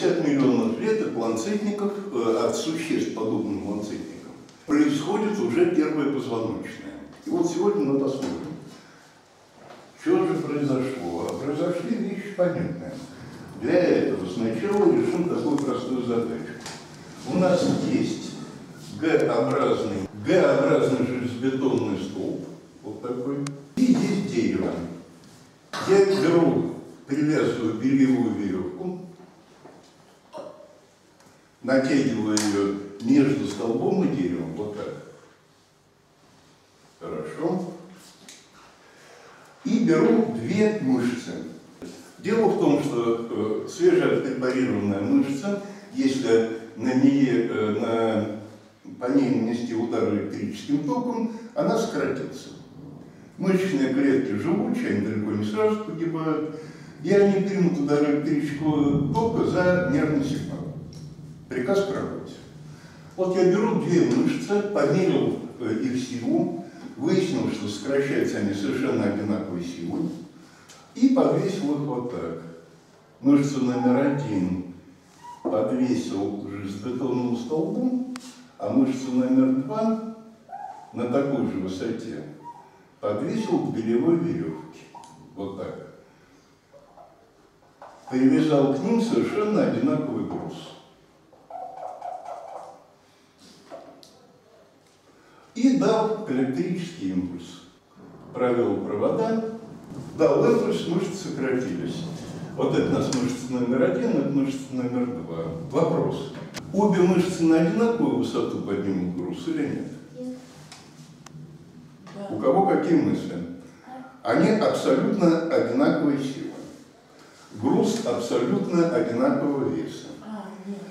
50 миллионов лет от ланцетников, э, от существ, подобных ланцетникам, происходит уже первое позвоночное. И вот сегодня мы посмотрим, что же произошло. А произошли вещи понятные. Для этого сначала решим такую простую задачу. У нас есть Г-образный, Г-образный железобетонный столб, вот такой, и есть дерево. Я беру, привязываю бельевую веревку, натягиваю ее между столбом и деревом, вот так. Хорошо. И беру две мышцы. Дело в том, что э, свежеотпрепарированная мышца, если на ней, э, на, по ней нанести удар электрическим током, она сократится. Мышечные клетки живучие, они далеко не сразу погибают, и они примут удар электрического тока за нервный сигнал. Приказ проводить. Вот я беру две мышцы, померил э, их силу, выяснил, что сокращаются они совершенно одинаковой силой, и подвесил их вот так. Мышцу номер один подвесил железобетонному столбу, а мышцу номер два на такой же высоте подвесил к белевой веревке. Вот так. Привязал к ним совершенно одинаковый груз. И дал электрический импульс. Провел провода, дал импульс, мышцы сократились. Вот это у нас мышца номер один, это мышца номер два. Вопрос. Обе мышцы на одинаковую высоту поднимут груз или нет? У кого какие мысли? Они абсолютно одинаковой силы. Груз абсолютно одинакового веса.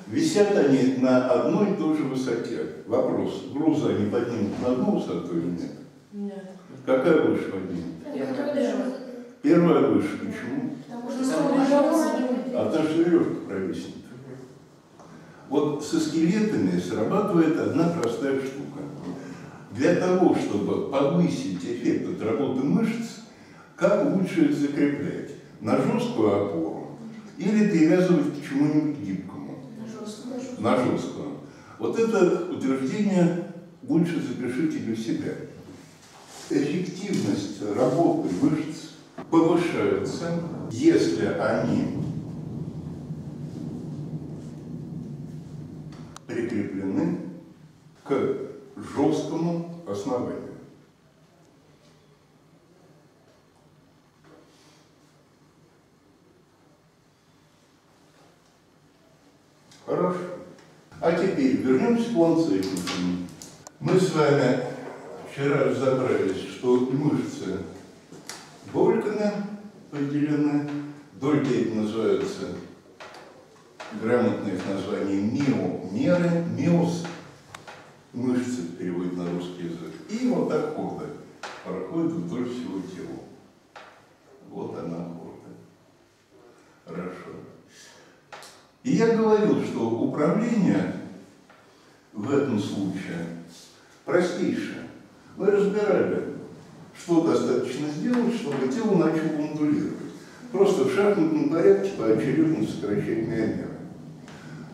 Висят они на одной и той же высоте. Вопрос, грузы они поднимут на одну высоту или нет? Нет. Какая выше поднимет? Первая выше. Почему? А та же веревка провиснет. Вот со скелетами срабатывает одна простая штука. Для того, чтобы повысить эффект от работы мышц, как лучше их закреплять? На жесткую опору или привязывать к чему-нибудь? На жесткую. Вот это утверждение лучше запишите для себя. Эффективность работы мышц повышается, если они прикреплены к жесткому основанию. Хорошо. А теперь вернемся к ланцетникам. Мы с вами вчера разобрались, что мышцы дольками поделены. Дольки эти называются, грамотное их название, миомеры, миос, мышцы переводят на русский язык. И вот так хорда проходит вдоль всего тела. Вот она хорда. Хорошо. И я говорил, что управление в этом случае простейшее. Мы разбирали, что достаточно сделать, чтобы тело начало модулировать. Просто в шахматном порядке поочередно сокращать миомеры.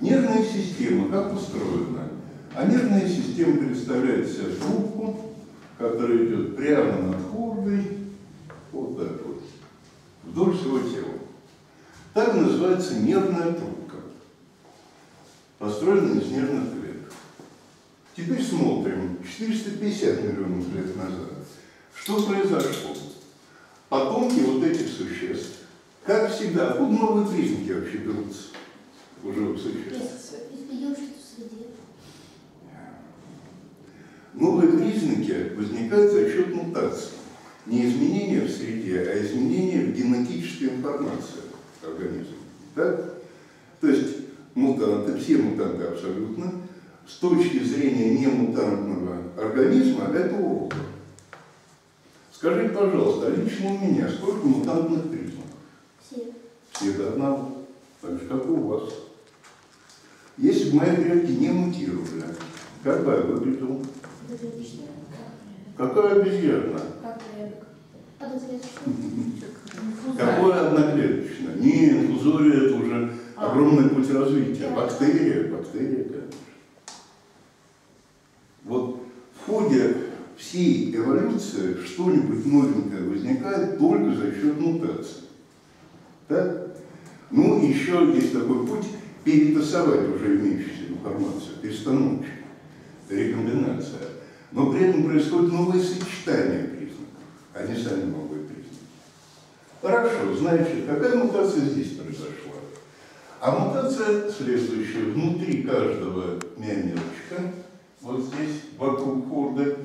Нервная система как устроена? А нервная система представляет себе трубку, которая идет прямо над хордой, вот так вот, вдоль всего тела. Так называется нервная трубка, построенная из нервных. Теперь смотрим, 450 миллионов лет назад. Что произошло? Потомки вот этих существ, как всегда, откуда новые признаки вообще берутся у живых существ? Новые признаки возникают за счет мутаций. Не изменения в среде, а изменения в генетической информации организма. Да? То есть мутанты, все мутанты абсолютно, с точки зрения немутантного организма, это уроды. Скажите, пожалуйста, а лично у меня сколько мутантных признаков? Все. Все до одного. Так же, как и у вас. Если бы мои предки не мутировали, как бы я выглядел? Какая обезьяна? Как. Какое одноклеточное? Не, инфузория это уже Огромный путь развития. Бактерия, бактерия, конечно. Вот в ходе всей эволюции что-нибудь новенькое возникает только за счет мутации. Так? Ну, еще есть такой путь перетасовать уже имеющуюся информацию, перестановочка, рекомбинация. Но при этом происходит новое сочетание признаков, а не сами новые признаки. Хорошо, значит, какая мутация здесь произошла? А мутация следующая. Внутри каждого миомерчика, вот здесь, вокруг хорда,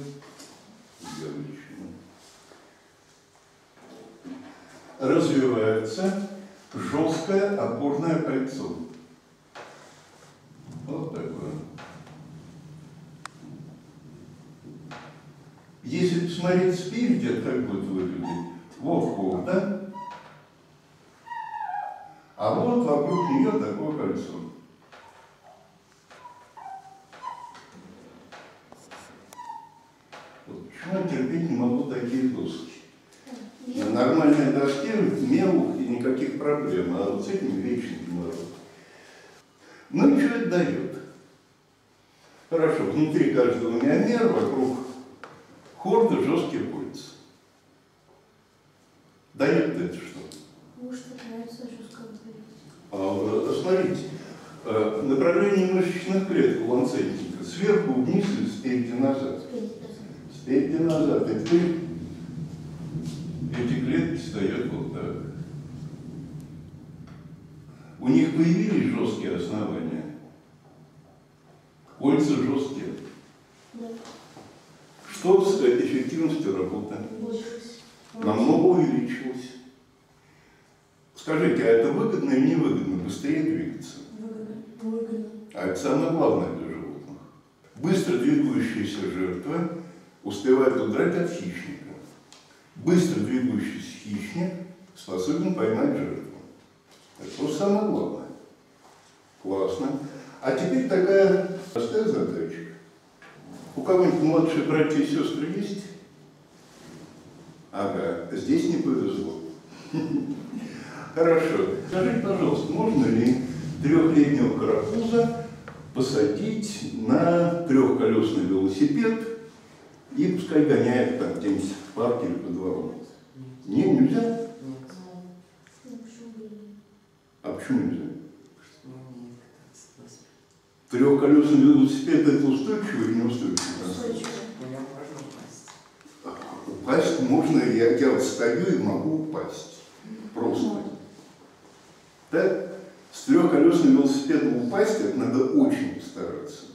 развивается жесткое опорное кольцо. Вот такое. Если посмотреть спереди, как будет выглядеть, вот хорда, а вот вокруг нее такое кольцо. Вот почему я терпеть не могу такие доски? На нормальной доске мел и никаких проблем, а вот с этим вечный геморрой. Ну и что это дает? Хорошо, внутри каждого миомера вокруг хорда жесткий кольца. Дает это что? Может, нравится жестко А, э, смотрите, э, направление мышечных клеток у ланцетника сверху вниз и спереди назад. Спереди назад. И теперь эти клетки стоят вот так. У них появились жесткие основания. Кольца жесткие. Да. Что с эффективностью работы? Получилось. Намного увеличилось. Скажите, а это выгодно или невыгодно быстрее двигаться? Выгодно. Выгодно. А это самое главное для животных. Быстро двигающаяся жертва успевает удрать от хищника. Быстро двигающийся хищник способен поймать жертву. Это то самое главное. Классно. А теперь такая простая задача. У кого-нибудь младшие братья и сестры есть? Ага, здесь не повезло. Хорошо. Скажите, пожалуйста, можно ли трехлетнего карапуза посадить на трехколесный велосипед и пускай гоняет там где-нибудь или по двору? Не, нельзя? А почему нельзя? Трехколесный велосипед это устойчивый или неустойчивый? Устойчиво. Упасть можно, я, я вот стою и могу упасть. Просто. Так? С трехколесным велосипедом упасть, это надо очень постараться.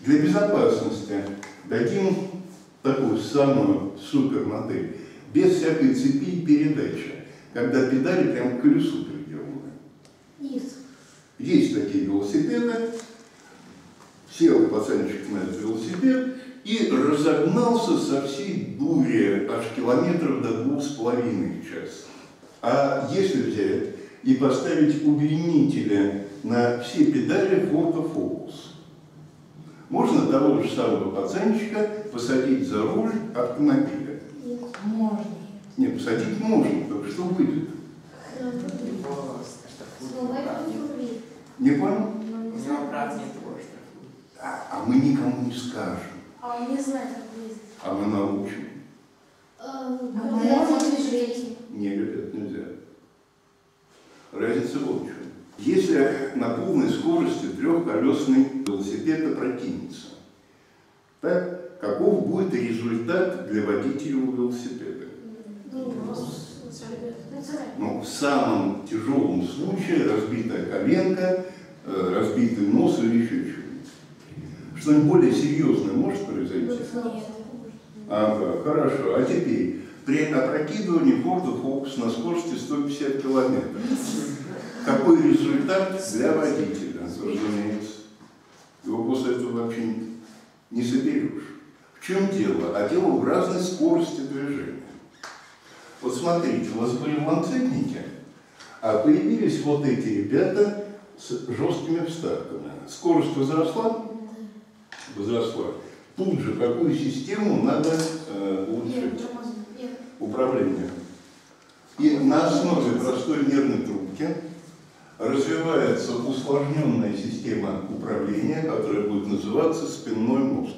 Для безопасности дадим такую самую супер модель, без всякой цепи и передачи, когда педали прям к колесу приделаны. Есть. Есть такие велосипеды, сел пацанчик на этот велосипед и разогнался со всей дури аж километров до двух с половиной в час. А если взять и поставить удлинители на все педали Ford Focus, можно того же самого пацанчика посадить за руль автомобиля. Нет. Можно. Не, посадить можно, только что выйдет. Не понял? Но У не него знаю. прав нет его штрафуют. А, а мы никому не скажем, А он не знает, как ездить. а мы научим. А, можно Можно жить. Не, ребят, нельзя. Разница в чем. Если на полной скорости трехколесный велосипед опрокинется, так, каков будет результат для водителя велосипеда? Ну, царь. Ну, в самом тяжелом случае разбитая коленка, э, разбитый нос или еще что-нибудь. Что-нибудь более серьезное может произойти? Нет. Ага, хорошо. А теперь, при опрокидывании Форда Фокус на скорости 150 километров. Какой результат для водителя, разумеется? Его после этого вообще не соберешь. В чем дело? А дело в разной скорости движения. Вот смотрите, у вас были ланцетники, а появились вот эти ребята с жесткими вставками. Скорость возросла? Возросла. Тут же какую систему надо э, улучшить? Управления. И на основе простой нервной трубки развивается усложненная система управления, которая будет называться спинной мозг.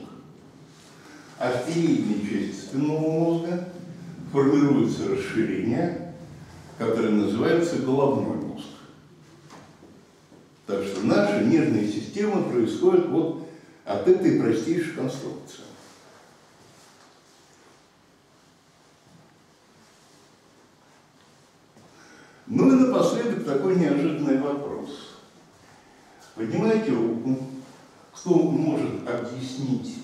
А в передней части спинного мозга формируется расширение, которое называется головной мозг. Так что наша нервная система происходит вот от этой простейшей конструкции. Ну и напоследок такой неожиданный. Поднимайте руку, кто может объяснить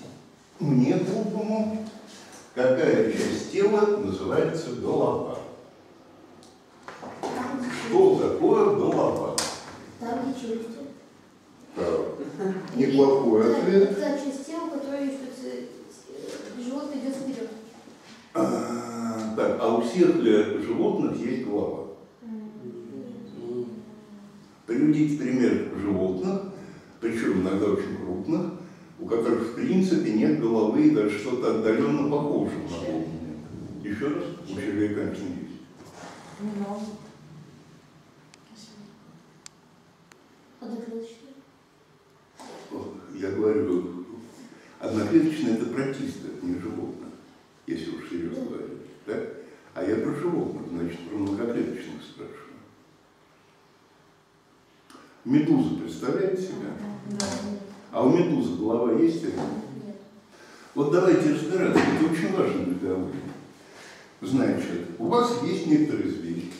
мне глупому, какая часть тела называется голова. Что такое голова? Там, где челюсти. Так, Неплохой ответ. Это часть тела, которая э, идет вперед. А, Так, а у всех ли животных есть голова? Приведите пример животных, причем иногда очень крупных, у которых в принципе нет головы и даже что-то отдаленно похожее на голову. Еще раз? У червей, конечно, есть. Одноклеточные. Вот, Я говорю, одноклеточные это протисты, это не животных, если уж серьезно говорить. Так? А я про животных, значит, про многоклеточных спрашиваю. Медуза, представляете себя? А у медузы голова есть или нет? Вот давайте разбираться, это очень важно для биологии. Значит, у вас есть зверь,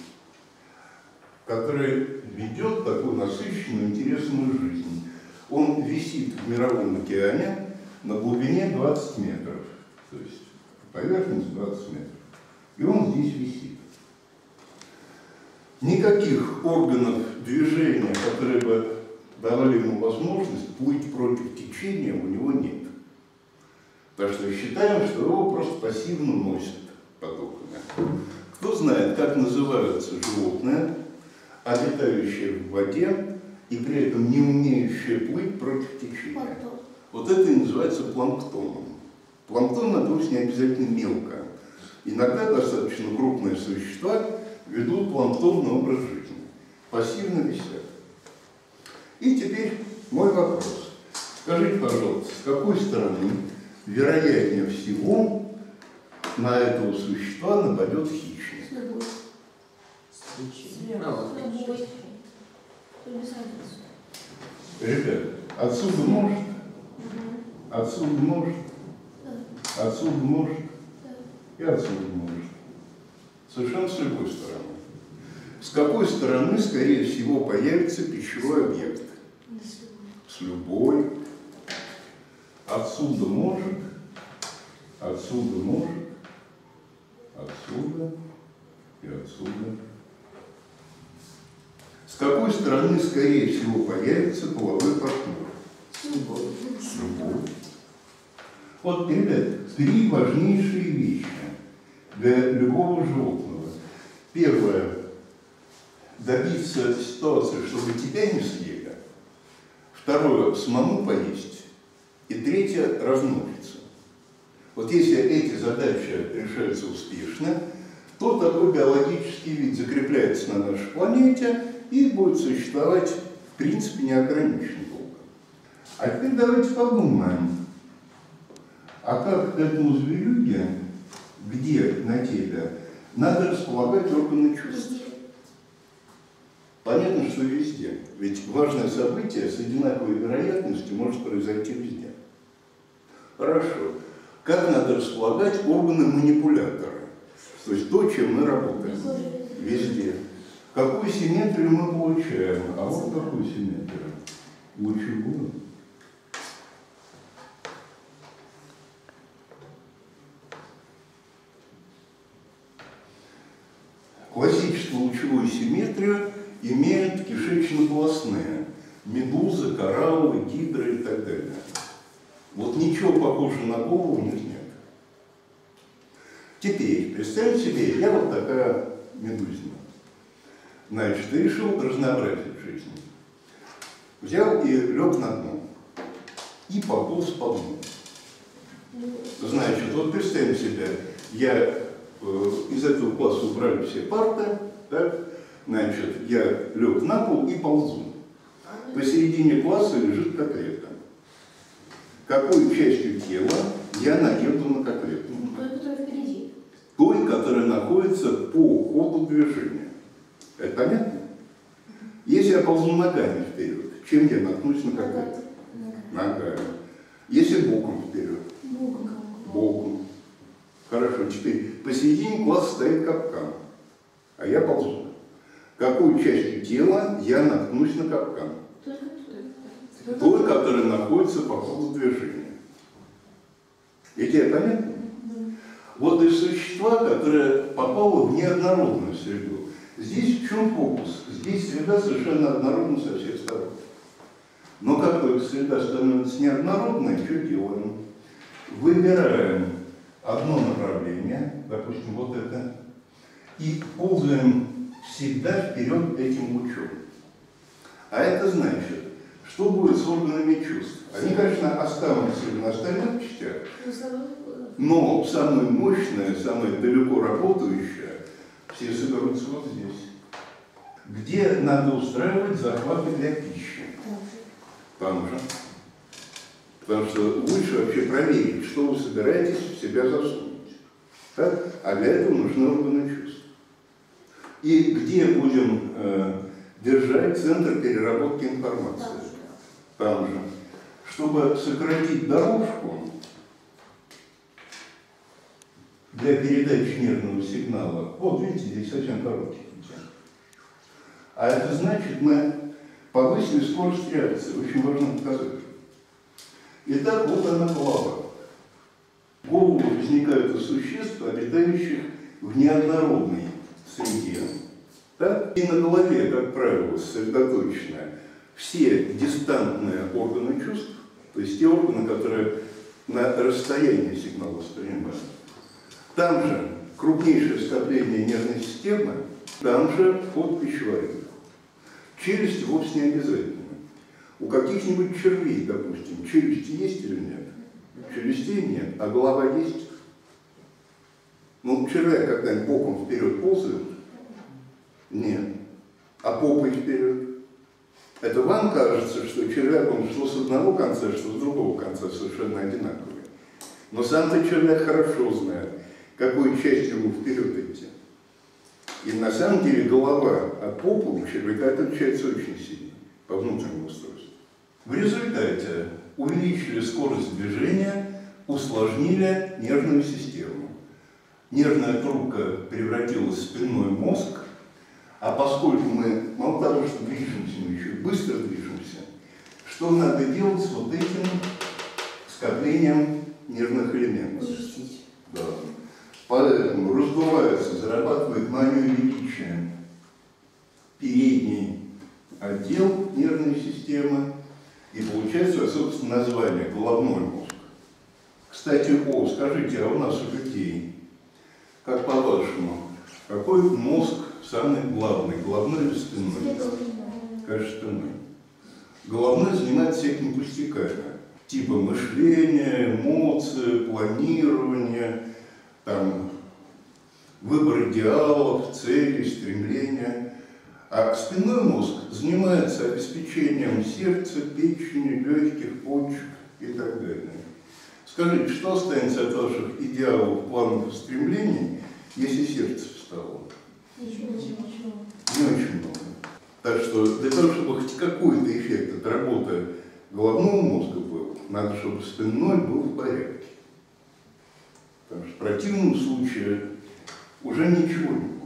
который ведет такую насыщенную, интересную жизнь. Он висит в мировом океане на глубине 20 метров, то есть поверхность 20 метров. И он здесь висит. Никаких органов движения, которые бы давали ему возможность плыть против течения, у него нет. Так что считаем, что его просто пассивно носят потоками. Кто знает, как называются животные, обитающие в воде и при этом не умеющие плыть против течения? Вот это и называется планктоном. Планктон это вовсе не обязательно мелко. Иногда достаточно крупные существа ведут планктонный образ жизни. Пассивно висят. И теперь мой вопрос. Скажите, пожалуйста, с какой стороны вероятнее всего на этого существа нападет хищник? Ребят, отсюда может, отсюда может, Да. отсюда может и отсюда может. Совершенно с любой стороны. С какой стороны, скорее всего, появится пищевой объект? С любой. Отсюда может, отсюда может, отсюда и отсюда. С какой стороны, скорее всего, появится половой партнер? С любой. С любой. Вот, ребят, три важнейшие вещи для любого животного. Первое. Добиться ситуации, чтобы тебя не съели. Второе. Самому поесть. И третье. Размножиться. Вот если эти задачи решаются успешно, то такой биологический вид закрепляется на нашей планете и будет существовать, в принципе, неограниченно долго. А теперь давайте подумаем, а как этому зверюге, где на теле, надо располагать органы чувств? Понятно, что везде. Ведь важное событие с одинаковой вероятностью может произойти везде. Хорошо. Как надо располагать органы манипулятора? То есть то, чем мы работаем. Везде. Какую симметрию мы получаем? А вот какую симметрию? Лучевую. Классическую лучевую симметрию имеют кишечно-полостные. Медузы, кораллы, гидры и так далее. Вот ничего похожего на голову у них нет. Теперь, представьте себе, я вот такая медузина. Значит, решил разнообразить жизнь. Взял и лег на дно. И пополз по дну. Значит, вот представим себе, я э, из этого класса убрали все парты, так? Значит, я лег на пол и ползу. Посередине класса лежит котлета. Какой частью тела я наеду на котлету? Той, которая впереди. Той, которая находится по ходу движения. Это понятно? Если я ползу ногами вперед, чем я наткнусь на котлету? Ногами. Если боком вперед, Боком. боком. Хорошо, теперь посередине класса стоит капкан, а я ползу. Какой частью тела я наткнусь на капкан? Той. Которая находится по ходу движения. Идея понятна? Вот и существа, которое попало в неоднородную среду. Здесь в чем фокус? Здесь среда совершенно однородна со всех сторон. Но как только среда становится неоднородной, что делаем? Выбираем одно направление, допустим, вот это, и ползаем всегда вперед этим лучом. А это значит, что будет с органами чувств? Они, конечно, останутся на остальных частях, но самое мощное, самое далеко работающее, все соберутся вот здесь, где надо устраивать захваты для пищи. Там же. Потому что лучше вообще проверить, что вы собираетесь в себя засунуть. Так? А для этого нужны органы чувств. И где будем э, держать центр переработки информации? Там же. Чтобы сократить дорожку для передачи нервного сигнала, вот видите, здесь очень короткий. А это значит, мы повысили скорость реакции, очень важный показатель. Итак, вот она голова. Головы возникают у существ, обитающих в неоднородной среде. Так? И на голове, как правило, сосредоточены все дистантные органы чувств, то есть те органы, которые на расстоянии сигнал воспринимают. Там же крупнейшее скопление нервной системы, там же вход пищеварения. Челюсть вовсе не обязательно. У каких-нибудь червей, допустим, челюсти есть или нет? Челюстей нет, а голова есть? Ну, червяк когда-нибудь боком вперед ползает? Нет. А попой вперед? Это вам кажется, что червяк, он что с одного конца, что с другого конца совершенно одинаковый. Но сам-то червяк хорошо знает, какой частью ему вперед идти. И на самом деле голова от попы у червяка отличается очень сильно по внутреннему устройству. В результате увеличили скорость движения, усложнили нервную систему. Нервная трубка превратилась в спинной мозг, а поскольку мы мало того, что движемся, мы еще и быстро движемся, что надо делать с вот этим скоплением нервных элементов? Да. Поэтому раздувается, зарабатывает манию величия передний отдел нервной системы, и получается, собственно, название головной мозг. Кстати, о, скажите, а у нас у людей, как по-вашему, какой мозг самый главный, головной или спинной? Конечно, спинной. Головной занимается всякими пустяками, типа мышления, эмоции, планирования, там, выбор идеалов, целей, стремления. А спинной мозг занимается обеспечением сердца, печени, легких, почек и так далее. Скажите, что останется от ваших идеалов, планов стремлений, если сердце встало? Ничего, ничего. Не очень много. Так что для того, чтобы хоть какой-то эффект от работы головного мозга был, надо, чтобы спинной был в порядке. Потому что в противном случае уже ничего не.